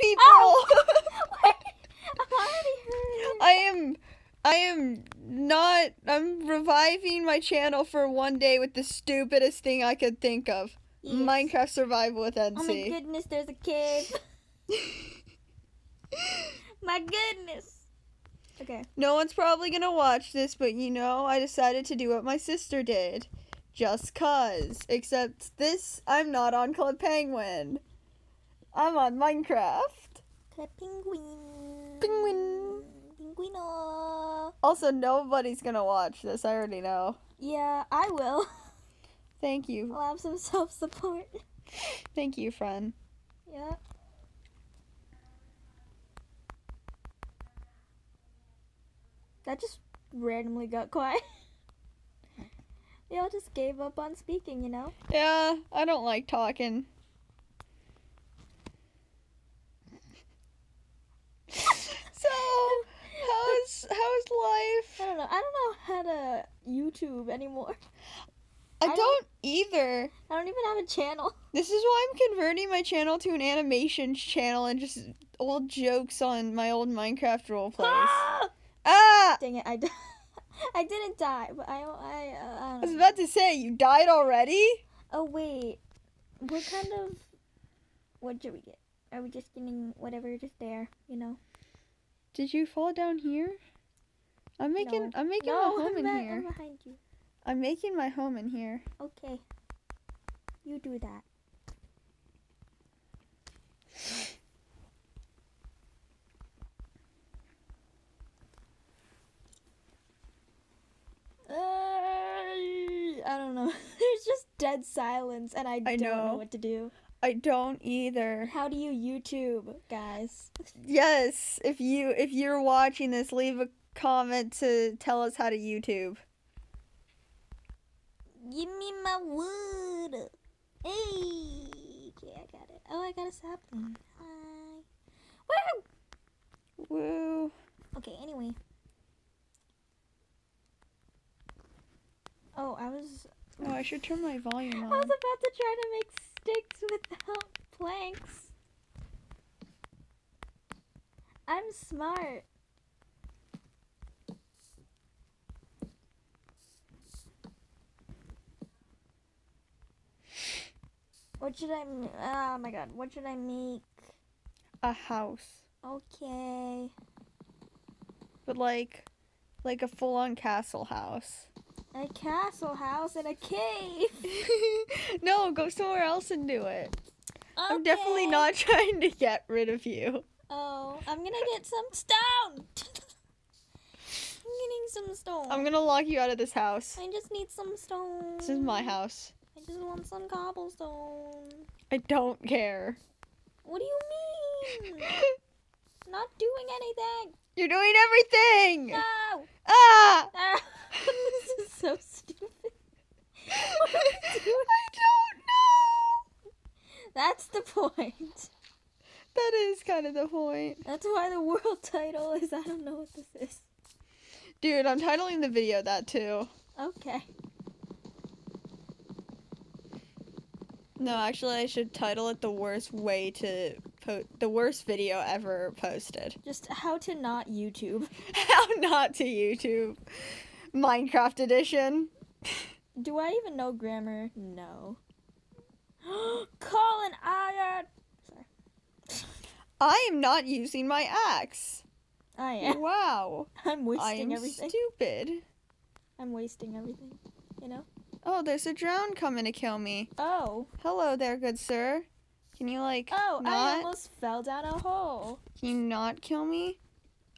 People. Oh! Wait, I'm already hurt. I am, I am not. I'm reviving my channel for one day with the stupidest thing I could think of: Yes. Minecraft Survival with NC. Oh my goodness, there's a kid. my goodness. Okay. no one's probably gonna watch this, but you know, I decided to do what my sister did, just cause. Except this, I'm not on Club Penguin. I'm on Minecraft. Penguin. Penguin. Penguino. Also, nobody's gonna watch this. I already know. Yeah, I will. Thank you. I'll have some self support. Thank you, friend. Yeah. That just randomly got quiet. They all just gave up on speaking, you know? Yeah, I don't like talking. So, how's how's life? I don't know. I don't know how to YouTube anymore. I I don't either. I don't even have a channel. This is why I'm converting my channel to an animation channel and just old jokes on my old Minecraft roleplays. Ah! ah! Dang it! I, di- I didn't die, but I I, uh, I I don't was about to say, you died already? Oh wait, what kind of what should we get? Are we just getting whatever is there? You know? Did you fall down here? I'm making No. I'm making no, my home I'm in back- here. I'm behind you. I'm making my home in here. Okay, you do that. Uh, I don't know. There's just dead silence, and I, I don't know. know. what to do. I don't either. How do you YouTube, guys? Yes, if you if you're watching this, leave a comment to tell us how to YouTube. Give me my wood. Hey, okay, I got it. Oh, I got a sapling. Hi. Woo! Woo. Okay, anyway. Oh, I was Oh, I should turn my volume I was about to try to make sticks without planks. I'm smart. What should I? Oh my god! What should I make? A house, Okay. but like, like a full-on castle house. A castle house in a cave. no, go somewhere else and do it. I'm definitely not trying to get rid of you. Oh, I'm gonna get some stone. I'm getting some stone. I'm gonna lock you out of this house. I just need some stone. This is my house. I just want some cobblestone. I don't care. What do you mean? Not doing anything. You're doing everything. No. Ah! Ah. So stupid. I are you doing? don't know. That's the point. That is kind of the point. That's why the world title is I don't know what this is. Dude, I'm titling the video that too. Okay. No, actually, I should title it the worst way to po- the worst video ever posted. Just how to not YouTube. How not to YouTube. Minecraft edition. Do I even know grammar? No. Colin Iron. Sorry. I am not using my axe. I am. Wow. I'm wasting everything. stupid. I'm wasting everything. You know? Oh, there's a drowned coming to kill me. Oh. Hello there, good sir. Can you like Oh, I almost fell down a hole. Can you not kill me?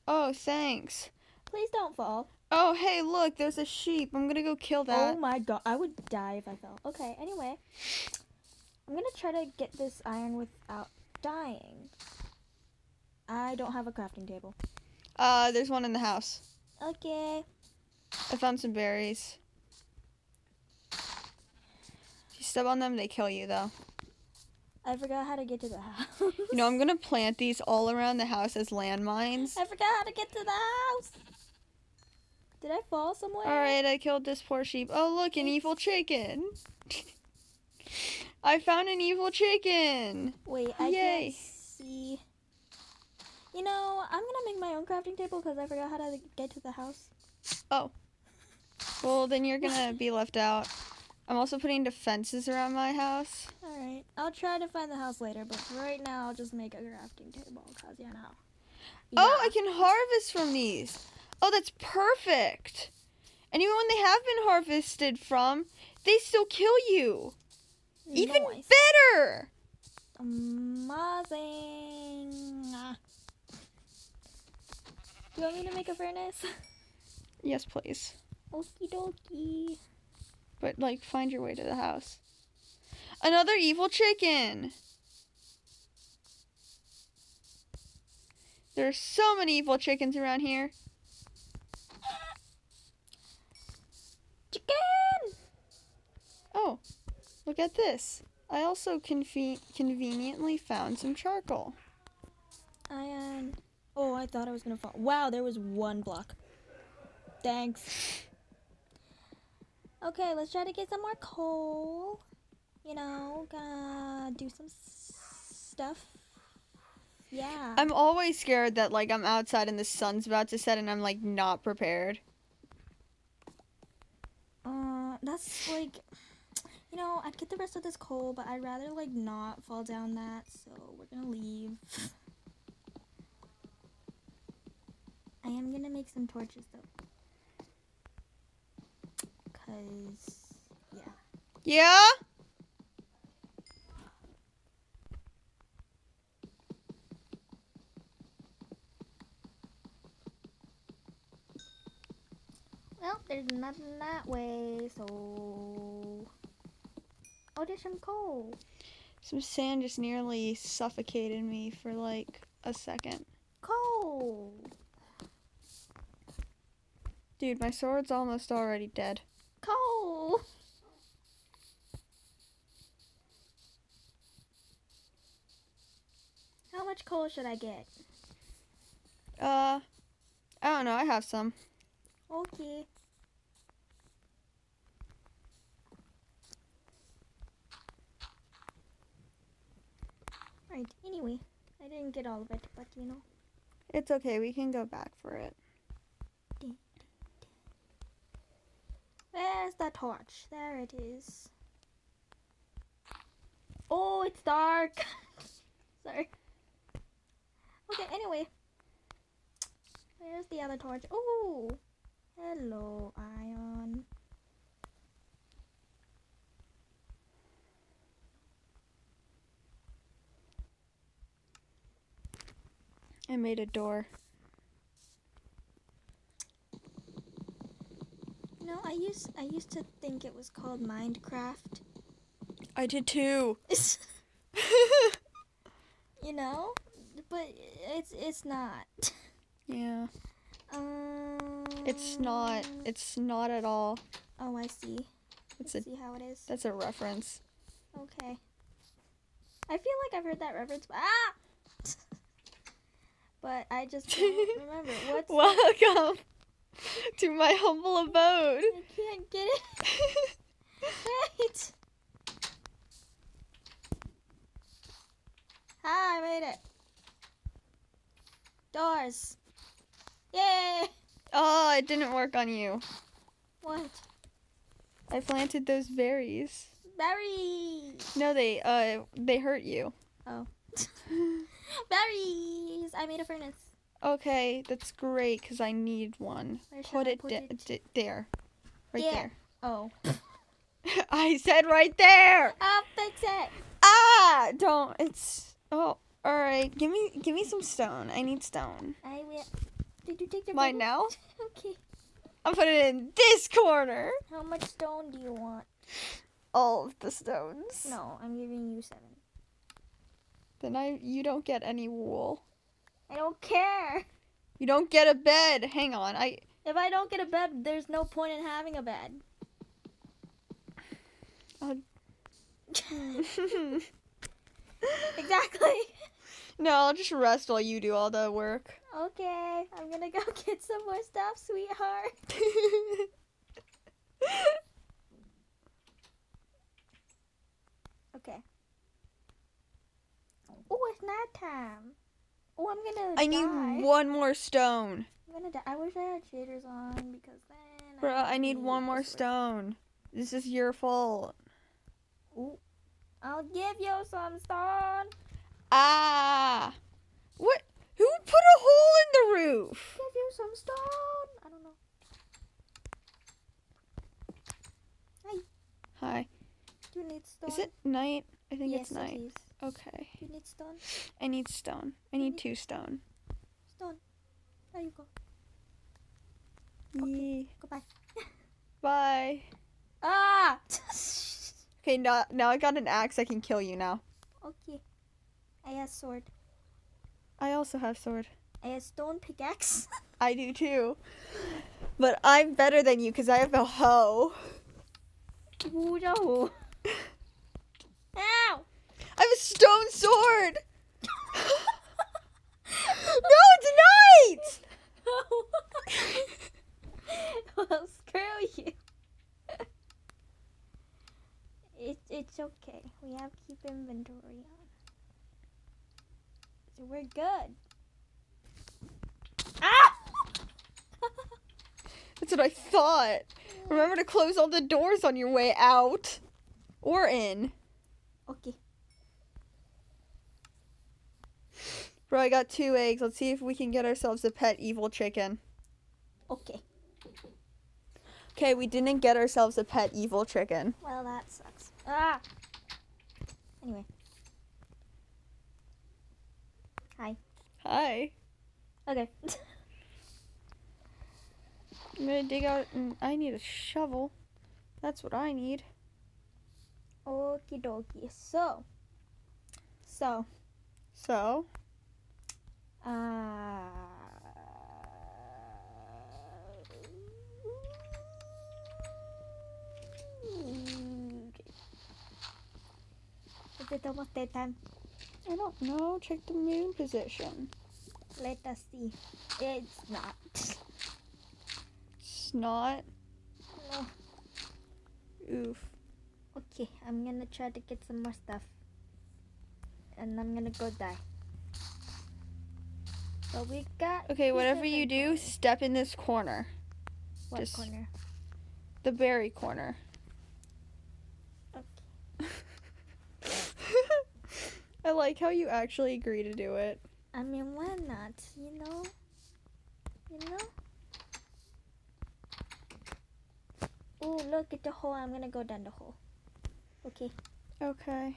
Oh, thanks. Please don't fall. Oh, hey, look, there's a sheep. I'm gonna go kill that. Oh my god, I would die if I fell. Okay, anyway. I'm gonna try to get this iron without dying. I don't have a crafting table. Uh, there's one in the house. Okay. I found some berries. If you step on them, they kill you, though. I forgot how to get to the house. You know, I'm gonna plant these all around the house as landmines. I forgot how to get to the house. Did I fall somewhere? Alright, I killed this poor sheep. Oh, look, an evil chicken. I found an evil chicken. Wait, I Yay. can't see. You know, I'm gonna make my own crafting table because I forgot how to get to the house. Oh. Well, then you're gonna be left out. I'm also putting defenses around my house. All right, I'll try to find the house later, but right now, I'll just make a crafting table because you know. Oh, I can harvest from these. Oh, that's perfect. And even when they have been harvested from, they still kill you. Even Nice. better. Amazing. Do you want me to make a furnace? Yes, please. Okie dokie. But like, find your way to the house. Another evil chicken. There are so many evil chickens around here. Chicken! Oh, look at this. I also conve- conveniently found some charcoal. Iron. Oh, I thought I was gonna fall. Wow, there was one block. Thanks. Okay, let's try to get some more coal. You know, gonna do some s- stuff. Yeah. I'm always scared that like I'm outside and the sun's about to set and I'm like not prepared. That's like, you know, I'd get the rest of this coal, but I'd rather like not fall down that. So we're gonna leave. I am gonna make some torches though, cause yeah. Yeah? Well, there's nothing that way, so. Oh, there's some coal. Some sand just nearly suffocated me for like a second. Coal. Dude, my sword's almost already dead. Coal. How much coal should I get? Uh, I don't know. I have some. Okay. Right, anyway, I didn't get all of it, but you know. It's okay. We can go back for it. Where's the torch? There it is. Oh, it's dark. Sorry. Okay, anyway. Where's the other torch? Oh, hello, Ion. I made a door. No, I used I used to think it was called Minecraft. I did too. you know, but it's it's not. yeah. Um, It's not. It's not at all. Oh, I see. It's Let's a. see how it is. That's a reference. Okay. I feel like I've heard that reference, but ah! but I just don't remember. What's Welcome to my humble abode. I can't get it. Wait. Ah, I made it. Doors. Yay! Oh, it didn't work on you. What? I planted those berries. Berries. No, they uh they hurt you. Oh. berries. I made a furnace. Okay, that's great because I need one. Put it, put it? there, right There. Oh. I said right there. I'll fix it. Ah, don't. It's oh. All right, give me give me some stone. I need stone. I will. Did you take the Mine now. Okay. I'm putting it in this corner. How much stone do you want? All of the stones. No, I'm giving you seven. Then I you don't get any wool. I don't care. You don't get a bed. Hang on. I If I don't get a bed, there's no point in having a bed. exactly. No, I'll just rest while you do all the work. Okay, I'm gonna go get some more stuff, sweetheart. Okay. Oh, it's night time. Oh, I'm gonna. I need one more stone. I'm gonna die. I wish I had shaders on because then. Bro, I need one more stone. This is your fault. Ooh. I'll give you some stone. Ah! What? Who put a hole in the roof? Give you some stone. I don't know. Hi. Hi. Do you need stone? Is it night? I think yes, it's night. It is. Okay. Do you need stone? I need stone. I need two stone. Stone. There you go. Yee. Goodbye. Bye. Ah! Okay, now now I got an axe. I can kill you now. okay. I have sword. I also have sword. I have stone pickaxe. I do too. But I'm better than you because I have a hoe. Ooh, no. Ow! I have a stone sword. no, it's night. well, screw you. It, it's okay. We have keep inventory on. So we're good. Ah! That's what I thought. Remember to close all the doors on your way out or in. okay. Bro, I got two eggs. Let's see if we can get ourselves a pet evil chicken. Okay. Okay, we didn't get ourselves a pet evil chicken. Well, that sucks. Ah! Anyway. Hi. Hi. Okay. I'm gonna dig out and I need a shovel. That's what I need. Okie dokie. So. So. So, Uh, okay. Is it almost daytime? I don't know. Check the moon position. Let us see. It's not. It's not. No. Oof. Okay, I'm gonna try to get some more stuff. And I'm gonna go die. But we got. Okay, whatever you do, inventory. step in this corner. What just- corner? The berry corner. Okay. I like how you actually agree to do it. I mean, why not? You know? You know? Oh, look at the hole. I'm gonna go down the hole. Okay. Okay.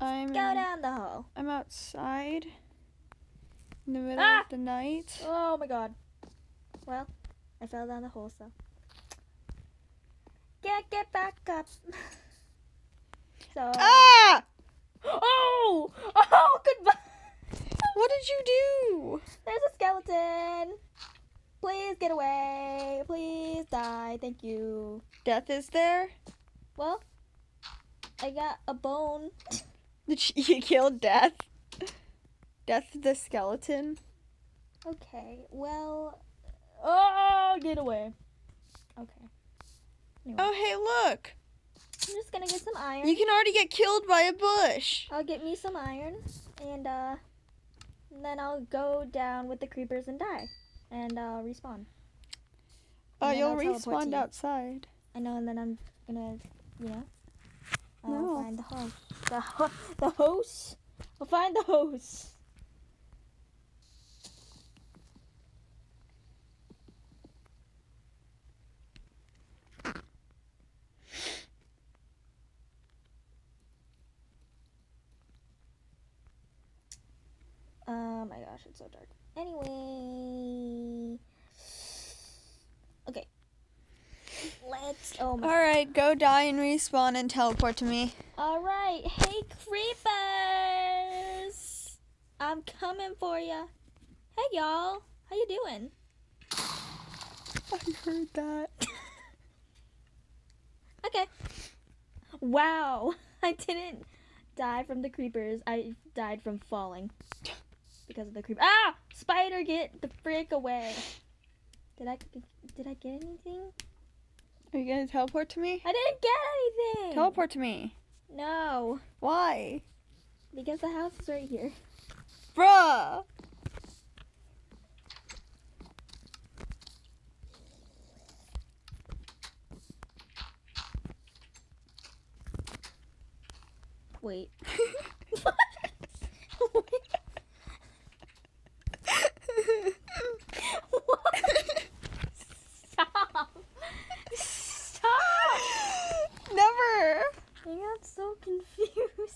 I'm Go down the hole. I'm outside in the middle Ah! of the night. Oh my god. Well, I fell down the hole, so. Can't get back up. so. Ah! Oh! Oh, goodbye! What did you do? There's a skeleton! Please get away. Please die. Thank you. Death is there? Well, I got a bone. Did you, kill Death? Death the skeleton? Okay, well. Oh, get away. Okay. Oh, hey, look! I'm just gonna get some iron. You can already get killed by a bush. I'll get me some iron, and uh, then I'll go down with the creepers and die, and I'll respawn. Oh, And you'll respawn you. outside. I know, and then I'm gonna, you know, I'll No. find the hose. The ho- the hose. I'll find the hose. Oh my gosh, it's so dark. Anyway. Okay. Let's. Oh my. Alright, go die and respawn and teleport to me. All right. Hey, creepers. I'm coming for ya. Hey, y'all. How you doing? I heard that. Okay. Wow. I didn't die from the creepers. I died from falling because of the creep. Ah! Spider, get the freak away. Did I did I get anything? Are you gonna teleport to me? I didn't get anything. Teleport to me. No. Why? Because the house is right here. Bruh. Wait. Wait. Never. I got so confused.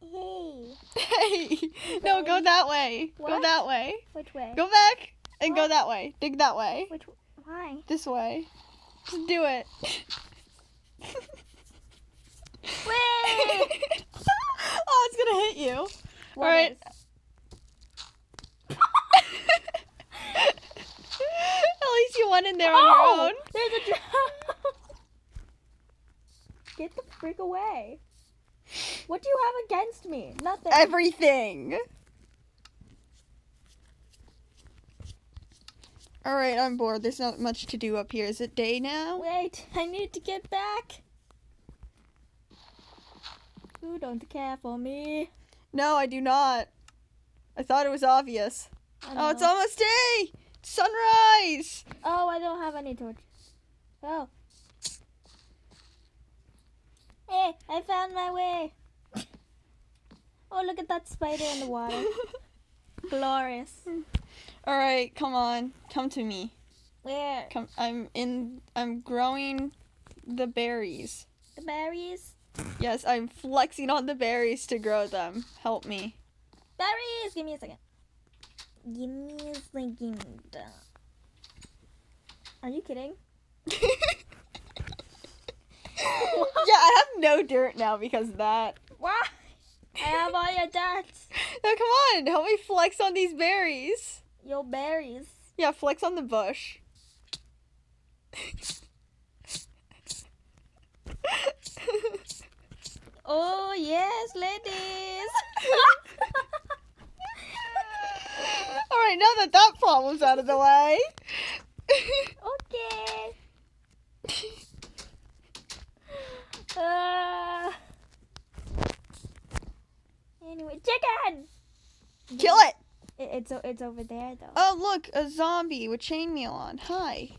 Hey, Hey. No, go that way. Go that way. which way? Go back and go that way. Dig that way. Which? Why? This way. Just do it. Wait. oh, it's gonna hit you. What Alright. is- At least you went in there on oh, your own. there's a drum. Get the freak away. What do you have against me? Nothing. Everything. Alright, I'm bored. There's not much to do up here. Is it day now? Wait, I need to get back. You don't care for me. No, I do not. I thought it was obvious. Oh, it's almost day! Sunrise! Oh, I don't have any torches. Oh. Hey, I found my way. Oh, look at that spider in the water. Glorious. Alright, come on. Come to me. Where? Come I'm in I'm growing the berries. The berries? Yes, I'm flexing on the berries to grow them. Help me. Berries! Give me a second. Give me a second. Are you kidding? yeah, I have no dirt now because of that. Why? I have all your dirt. Now oh, come on, help me flex on these berries. Your berries. Yeah, flex on the bush. Oh, yes, ladies. Alright, now that that problem's out of the way. okay. Uh, anyway, chicken. Kill it! It, it's it's over there though. Oh, look, a zombie with chainmail on. Hi.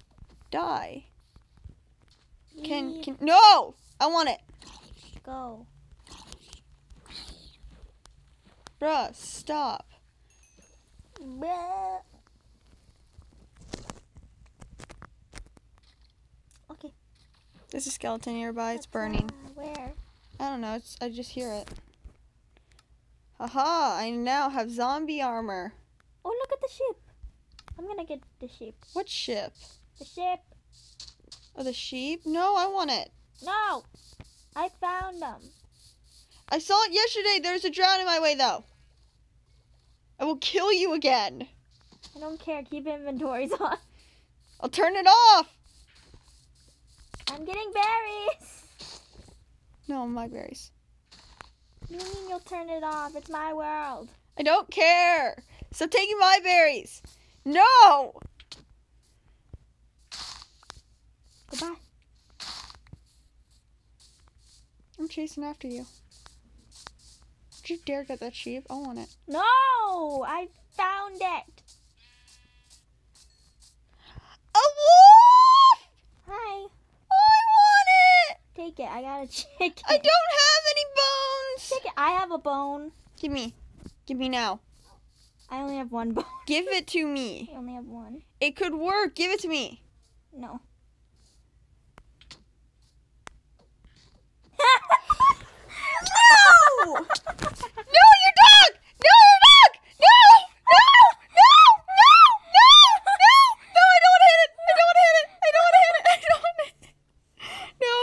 Die. Can, can, no! I want it. go? Bruh, stop. Okay. There's a skeleton nearby. It's that's, burning. where? I don't know. It's I just hear it. Haha! I now have zombie armor. Oh, look at the sheep. I'm gonna get the sheep. What ship? The sheep. Oh, the sheep? No, I want it. No, I found them. I saw it yesterday. There's a drowned in my way, though. I will kill you again. I don't care. Keep inventories on. I'll turn it off. I'm getting berries. No, my berries. You mean you'll turn it off? It's my world. I don't care. Stop taking my berries. No. Goodbye. I'm chasing after you. Don't you dare get that sheep. I want it. No, I found it. A wolf! Hi. I want it. Take it. I got a chicken. I don't have any bones. Take it. I have a bone. Give me. Give me now. I only have one bone. Give it to me. I only have one. It could work. Give it to me. No. No! No, your dog! No, your dog! No! No! No! No! No! No! No, I don't want to hit it! I don't want to hit it! I don't want to hit it! I don't want to hit it! No!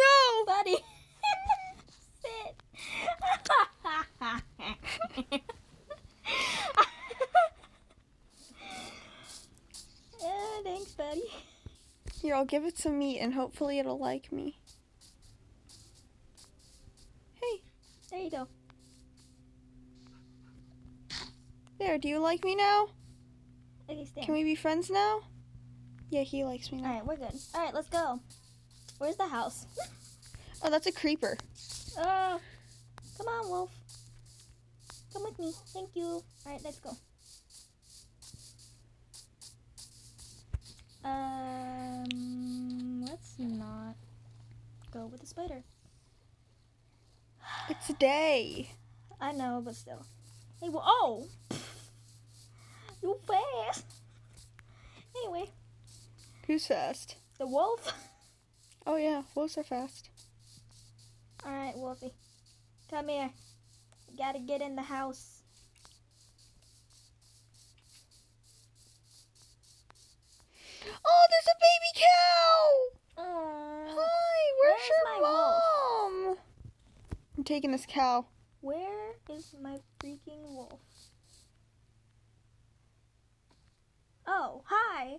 No! Buddy. Sit. uh, thanks, buddy. Here, I'll give it some meat and hopefully it'll like me. Hey, There you go. there, do you like me now? Okay, stand. Can we be friends now? Yeah, he likes me All now. right, we're good. All right, let's go. Where's the house? Oh, that's a creeper. Oh, come on, Wolf. Come with me. Thank you. All right, let's go. Um, let's not go with the spider. It's a day. I know, but still. Hey, well, oh! You fast! Anyway, Who's fast? the wolf. Oh yeah, wolves are fast. Alright, Wolfie. Come here. You gotta get in the house. Oh, there's a baby cow! Aww. Hi, where's, Where's your my mom? I'm taking this cow. Where is my freaking wolf? Oh, hi.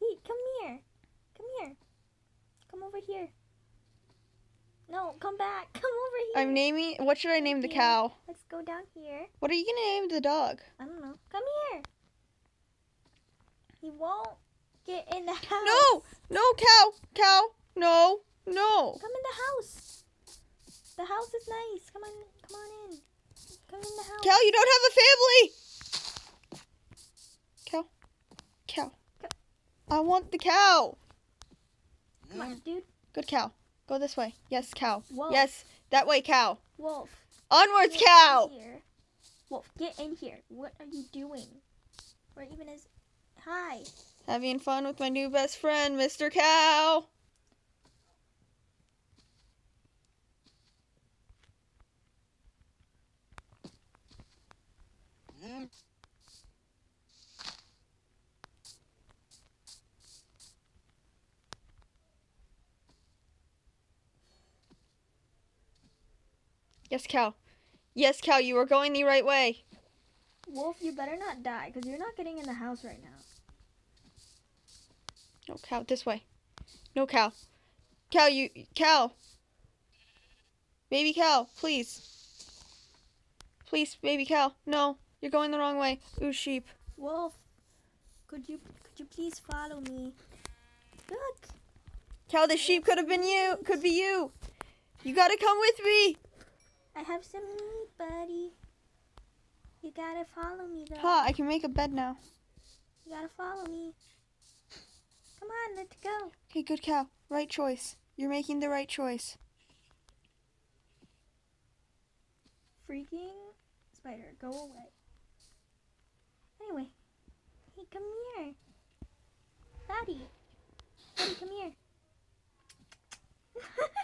Hey, come here. Come here. Come over here. No, come back. Come over here. I'm naming. What should I name the cow? Let's go down here. What are you gonna name the dog? I don't know. Come here. He won't get in the house. No, no cow, cow, no, no. Come in the house. The house is nice. Come on, come on in. Come in the house. Cow, you don't have a family. Cow, cow. I want the cow. Come on, dude. Good cow. Go this way. Yes, cow. Wolf. Yes, that way, cow. Wolf. Onwards, Get cow. Wolf, get in here. What are you doing? Where even is? Hi. Having fun with my new best friend, Mr. Cow. Yes, cow. Yes, cow, you are going the right way. Wolf, you better not die, because you're not getting in the house right now. No, cow, this way. No, cow. Cow, you, cow. Baby cow, please. Please, baby cow. No, you're going the wrong way. Ooh, sheep. Wolf, could you could you please follow me? Look. Cow, the sheep could have been you. Could be you. You gotta come with me. I have some meat, buddy. You gotta follow me, though. Ha, I can make a bed now. You gotta follow me. Come on, let's go. Okay, good cow. Right choice. You're making the right choice. Freaking spider, go away. Anyway, hey, come here. Daddy. Daddy, come here.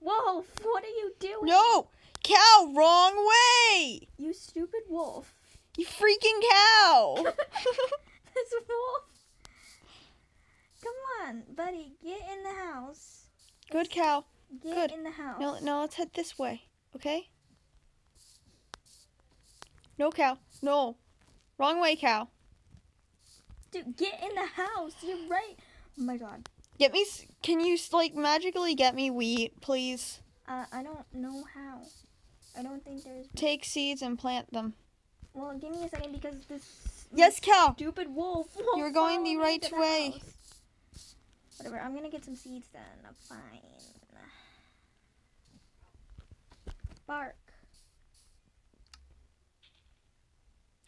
Wolf, what are you doing? No! Cow, wrong way! You stupid wolf. You freaking cow! this wolf. Come on, buddy, get in the house. good cow. Get Good. in the house. No, no, let's head this way, okay? No cow. No. Wrong way, cow. Dude, get in the house. You're right. Oh my god. Get me. s- Can you like magically get me wheat, please? Uh, I don't know how. I don't think there's. Take seeds and plant them. Well, give me a second because this. Yes, cow. Stupid wolf. You're going the right way. house. Whatever. I'm gonna get some seeds then. Fine. Bark.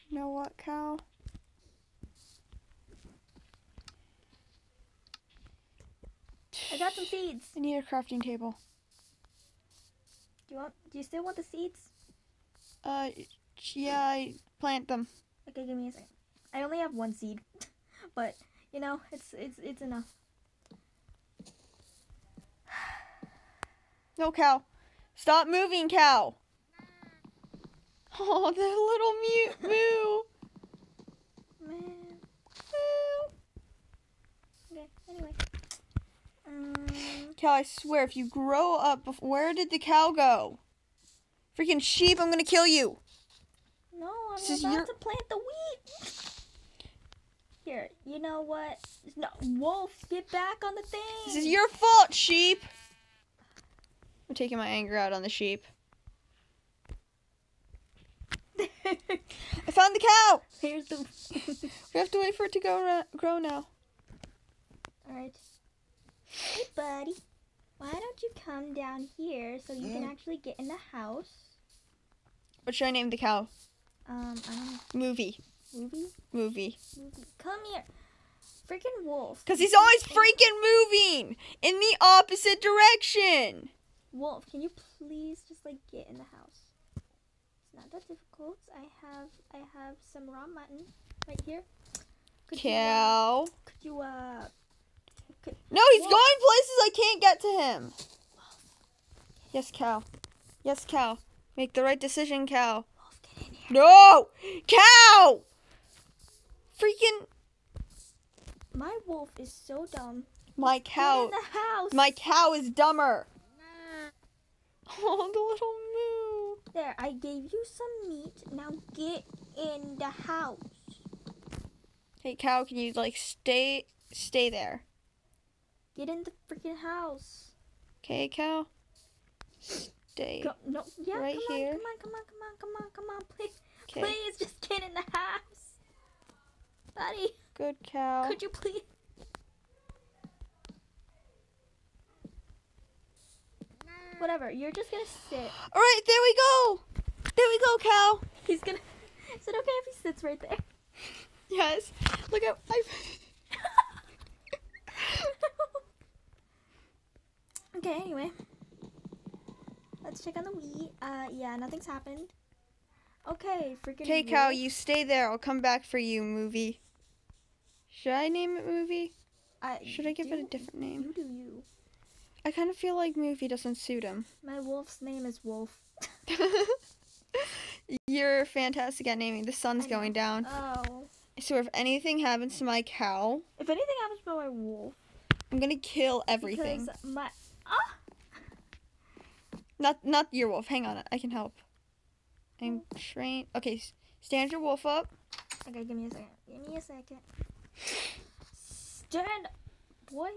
You know what, cow? I got some seeds. I need a crafting table. Do you want? Do you still want the seeds? Uh, yeah, I plant them. Okay, give me a second. I only have one seed, but you know, it's it's it's enough. No, cow. Stop moving, cow. Oh, the little mute moo. Man. Moo. Okay. Anyway. Um. Cow, I swear, if you grow up, bef- where did the cow go? Freaking sheep, I'm gonna kill you. No, I'm This is about your- to plant the wheat. Here, you know what? No, wolf, get back on the thing. This is your fault, sheep. I'm taking my anger out on the sheep. I found the cow. Here's the. We have to wait for it to go grow now. All right. Hey, buddy. Why don't you come down here so you can actually get in the house? What should I name the cow? Um, I don't know. Movie. Movie? Movie. Movie. Come here. freaking wolf. Cause he's always freaking moving in the opposite direction. Wolf, can you please just like get in the house? It's not that difficult. I have I have some raw mutton right here. Could you, uh, Cow. could you uh could, No, he's Wolf. going places I can't get to him. Yes, cow. Yes, cow. Make the right decision, cow. Wolf get in here? No! Cow! Freaking My wolf is so dumb. my cow. in the house. My cow is dumber. Oh, the little moo. There, I gave you some meat. Now get in the house. Hey, cow, can you like stay stay there? Get in the freaking house. Okay, cow. Stay. Go, no, yeah, Right come here. on, come on, come on, come on, come on, come on, please, Okay. please, just get in the house, buddy. Good cow. Could you please? Whatever, you're just gonna sit. All right, there we go. There we go, Cal. He's gonna. Is it okay if he sits right there? Yes. Look at I. okay, anyway. Let's check on the Wii. Uh, yeah, nothing's happened. Okay, freaking. Okay, Cal, you stay there. I'll come back for you, movie. Should I name it movie? Should I give it a different name? You do you. I kind of feel like movie doesn't suit him. My wolf's name is Wolf. You're fantastic at naming. The sun's going down. Oh. So if anything happens to my cow, If anything happens to my wolf, I'm gonna kill everything. because my ah, Not not your wolf. Hang on, I can help. I'm trained. Okay, stand your wolf up. okay, give me a second. Give me a second. Stand. What?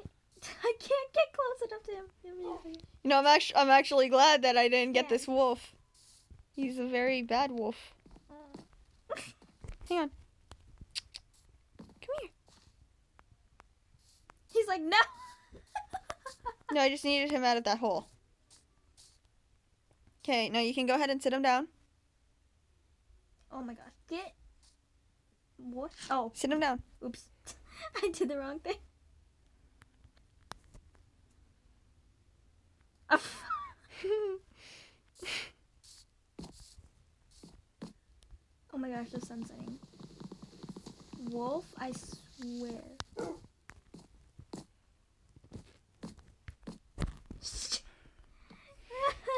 I can't get close enough to him. Give me a second. You know, I'm actually I'm actually glad that I didn't get Yeah. this wolf. He's a very bad wolf. Uh, Hang on. Come here. he's like no. No, I just needed him out of that hole. Okay, now you can go ahead and sit him down. oh my gosh. Get. What? Oh, Sit him down. oops. I did the wrong thing. Oh my gosh, the sun's setting. Wolf, I swear.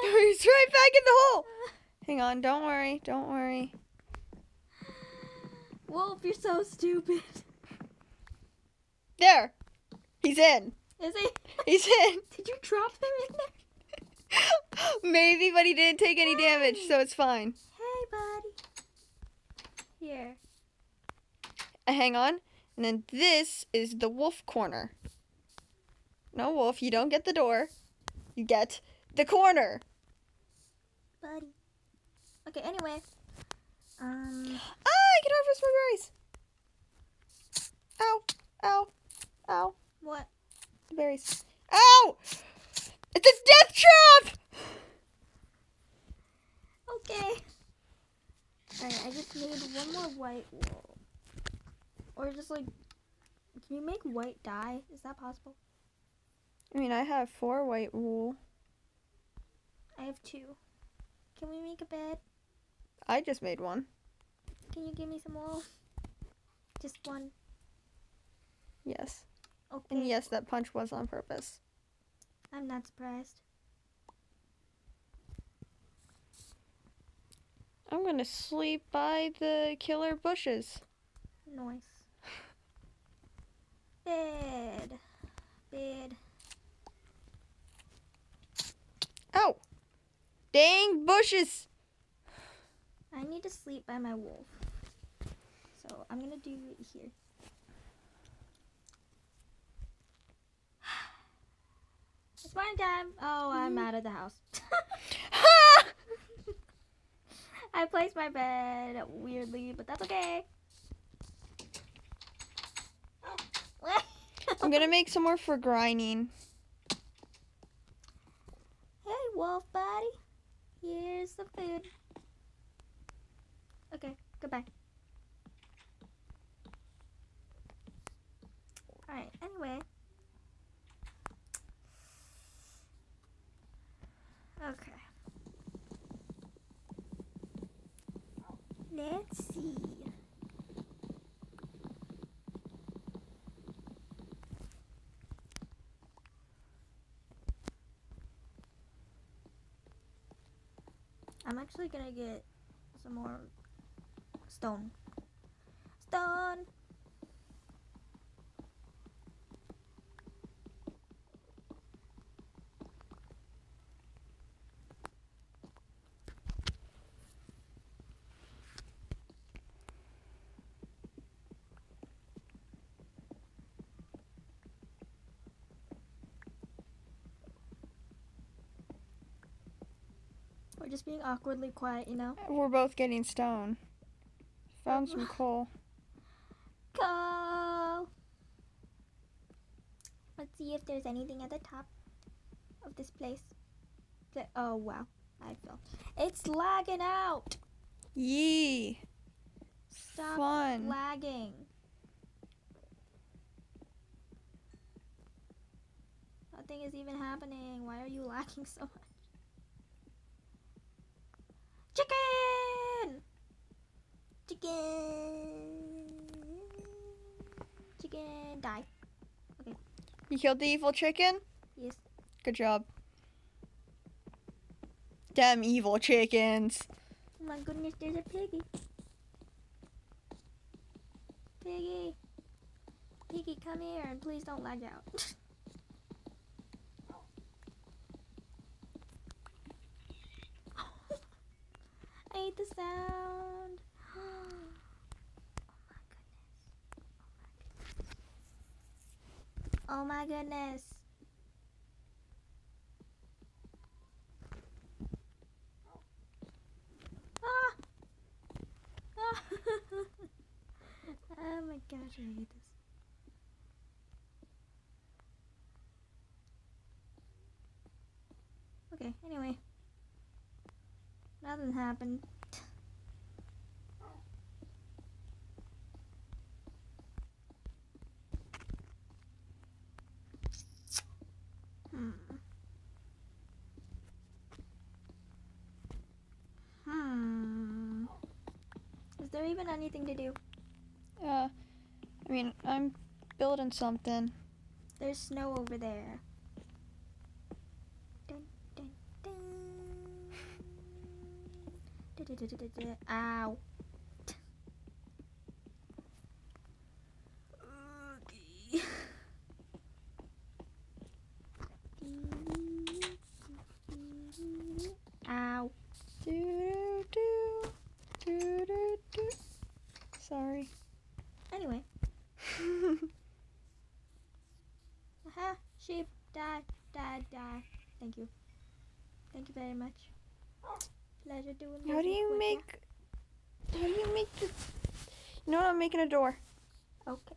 He's right back in the hole. Hang on, don't worry, don't worry. Wolf, you're so stupid. There. He's in. Is he? He's in. Did you drop them in there? Maybe, but he didn't take any damage, so it's fine. Hey, buddy. Here. Uh, hang on. And then this is the wolf corner. No wolf, you don't get the door. You get the corner. Buddy. Okay, anyway. Um, Ah, I can harvest my berries. Ow, ow, ow. what? The berries. Ow! It's a death trap! Okay. Alright, I just made one more white wool. Or just like, can you make white dye? Is that possible? I mean, I have four white wool. I have two. Can we make a bed? I just made one. Can you give me some wool? Just one. Yes. Okay. And yes, that punch was on purpose. I'm not surprised. I'm gonna sleep by the killer bushes. Nice. Bed. Bed. Ow! Dang bushes! I need to sleep by my wolf. So I'm gonna do it here. It's morning time. Oh, I'm mm-hmm. out of the house. I placed my bed weirdly, but that's okay. I'm gonna make some more for grinding. Hey, wolf buddy. Here's the food. Okay, goodbye. Alright, anyway. Okay. Let's see. I'm actually gonna get some more stone. Stone! Being awkwardly quiet, you know? We're both getting stone. Found some coal. Go! Let's see if there's anything at the top of this place. Pla- Oh, wow. I fell. It's lagging out! Yee. Stop Fun. lagging. Nothing is even happening. Why are you lagging so much? Chicken! Chicken! Chicken, die. Okay. You killed the evil chicken? Yes. Good job. Damn evil chickens. Oh my goodness, there's a piggy. Piggy. Piggy, come here and please don't lag out. Hate the sound. Oh my goodness. Ah! Ah! oh my gosh, I hate this. Okay, anyway. Nothing happened. Hmm. Hmm. Is there even anything to do? Uh, I mean, I'm building something. There's snow over there. Ow. Okay. Ow. Do do do do do. Sorry. Anyway. Aha. Sheep. Die. Die. Die. Thank you. Thank you very much. Pleasure doing How do business you with ya. make? How do you make the? You know what? I'm making a door. Okay.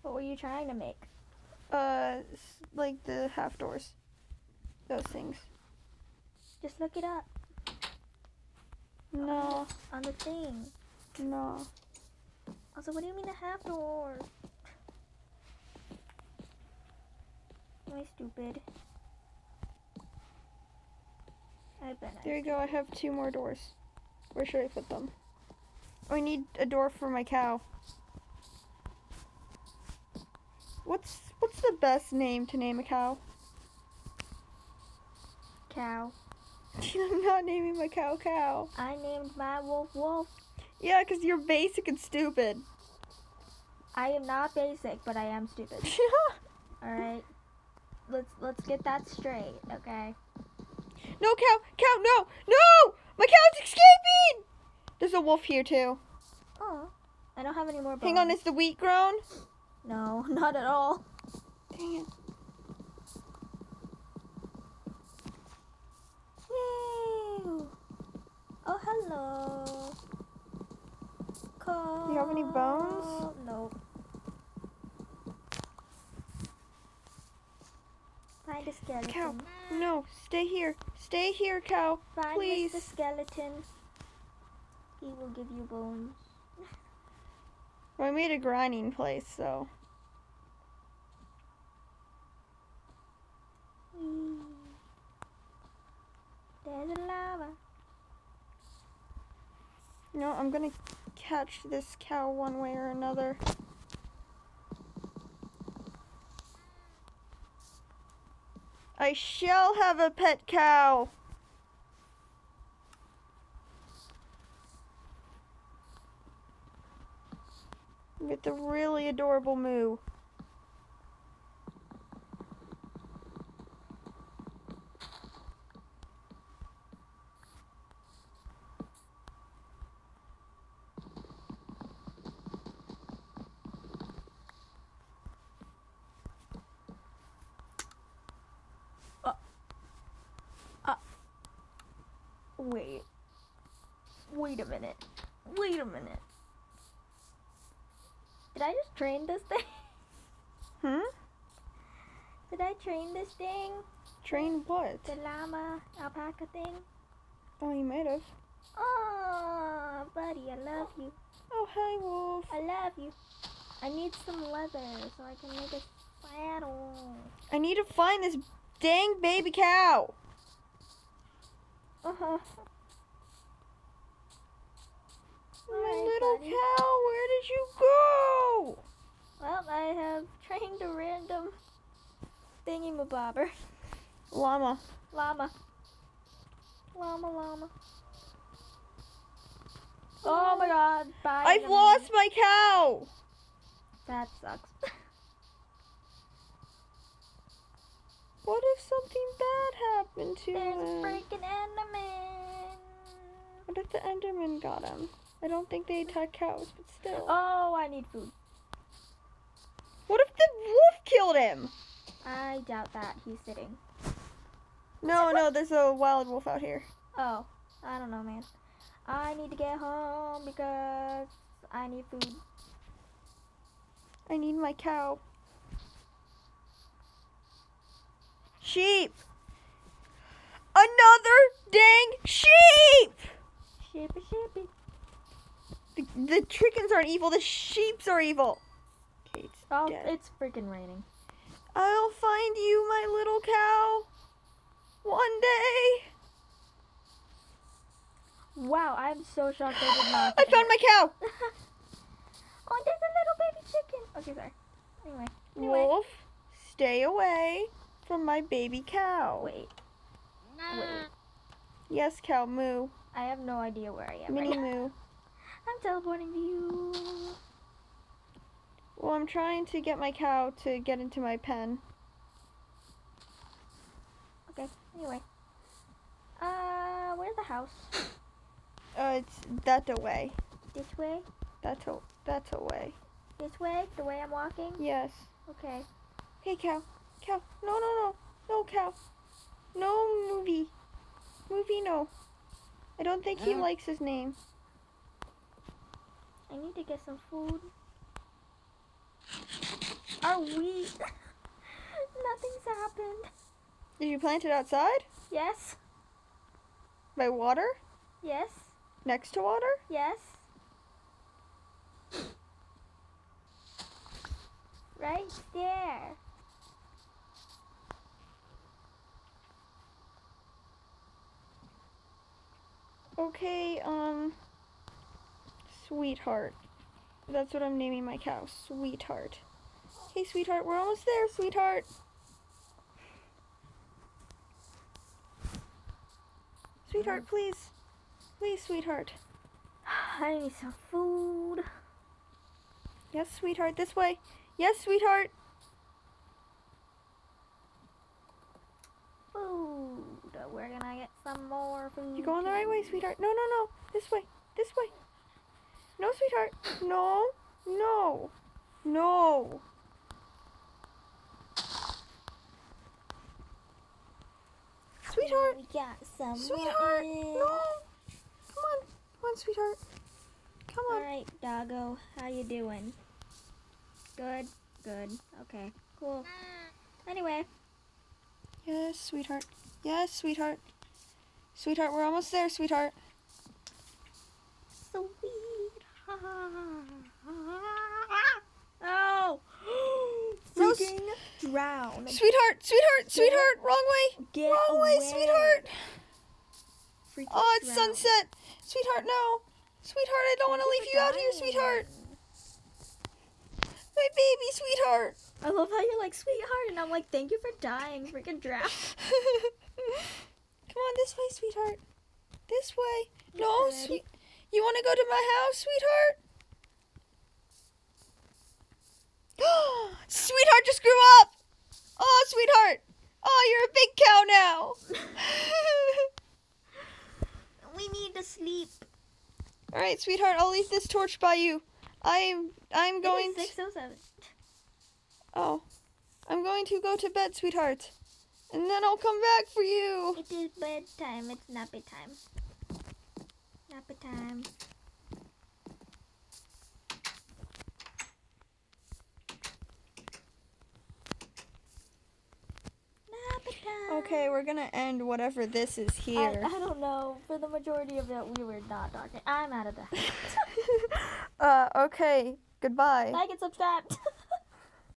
What were you trying to make? Uh, like the half doors. Those things. Just look it up No, on the thing. no. Also, what do you mean a half door? Am I stupid? I bet I There you go. I have two more doors. Where should I put them? I need a door for my cow. What's what's the best name to name a cow? cow. I'm not naming my cow cow. I named my wolf wolf. Yeah, 'cause you're basic and stupid. I am not basic, but I am stupid. All right. Let's let's get that straight, okay? no cow, cow, no, no! My cow's escaping! There's a wolf here too. Oh, I don't have any more. Bones. Hang on, is the wheat grown? No, not at all. Dang it. Woo! Oh, hello. Call. You have any bones? Nope. Find a skeleton. Cow, no, stay here. Stay here, cow. Find please. Mr. Skeleton. He will give you bones. We made a grinding place, so. Mm. There's a lava. No, I'm gonna catch this cow one way or another. I shall have a pet cow. With the really adorable moo. Wait. Wait a minute. Wait a minute. Did I just train this thing? Hmm? Did I train this thing? Train what? The llama alpaca thing? Oh, you might have. Oh, buddy, I love you. Oh, hi, Wolf. I love you. I need some leather so I can make a saddle. I need to find this dang baby cow. Uh-huh. My Alright, little buddy. cow, where did you go? Well, I have trained a random thingy-mabobber. Llama. Llama. Llama, llama. Oh, oh my god, bye. I've Llama. lost my cow. That sucks. What if something bad happened to There's a him? freaking Enderman. What if the Enderman got him? I don't think they attack cows, but still. Oh, I need food. What if the wolf killed him? I doubt that. He's sitting. No, no, there's a wild wolf out here. Oh, I don't know, man. I need to get home because I need food. I need my cow. Sheep! Another dang sheep! The, chickens aren't evil, the sheeps are evil. It's Oh, dead. it's freaking raining. I'll find you, my little cow. One day. Wow, I'm so shocked I did not. I found my cow. oh, there's a little baby chicken. Okay, sorry. Anyway, anyway. Wolf, stay away from my baby cow. Wait, wait. Yes, cow, moo. I have no idea where I am Mini right moo. I'm teleporting to you. Well, I'm trying to get my cow to get into my pen. Okay, anyway. Uh, where's the house? Uh, it's that away. This way? That's a that's away. This way? The way I'm walking? Yes. Okay. Hey, cow. Cow. No, no, no. No, cow. No movie. Movie, no. I don't think he Mm. likes his name. I need to get some food. Our wheat. Nothing's happened. Did you plant it outside? Yes. By water? Yes. Next to water? Yes. Right there. Okay, um, sweetheart. That's what I'm naming my cow, sweetheart. Hey, sweetheart, we're almost there, sweetheart. Sweetheart, mm. please. Please, sweetheart. I need some food. Yes, sweetheart, this way. Yes, sweetheart. Food. We're gonna get some more food. You're going the right way, sweetheart. No, no, no. This way. This way. No, sweetheart. No. No. No. Sweetheart. We got some Sweetheart. No. Come on. Come on, sweetheart. Come on. Alright, doggo. How you doing? Good. Good. Okay. Cool. Anyway. Yes, sweetheart. Yes, sweetheart. Sweetheart, we're almost there, sweetheart. Sweetheart. Oh! Freaking drowned. Sweetheart, sweetheart, sweetheart, wrong way. Get wrong away, way, sweetheart. Freaking Oh, it's drowned. sunset. Sweetheart, no. Sweetheart, I don't want to leave you out here, sweetheart. My baby, sweetheart. I love how you're like, sweetheart, and I'm like, thank you for dying, freaking drowned. Come on, this way, sweetheart. This way. No, sweet. You want to go to my house, sweetheart? sweetheart just grew up. Oh, sweetheart. Oh, you're a big cow now. we need to sleep. All right, sweetheart. I'll leave this torch by you. I'm I'm going. Six oh seven. Oh, I'm going to go to bed, sweetheart, and then I'll come back for you. It is bedtime. It's nappy time. Nappy time. Okay, we're gonna end whatever this is I, here. I don't know. For the majority of it, we were not talking. I'm out of the house. uh, okay. Goodbye. like and subscribe.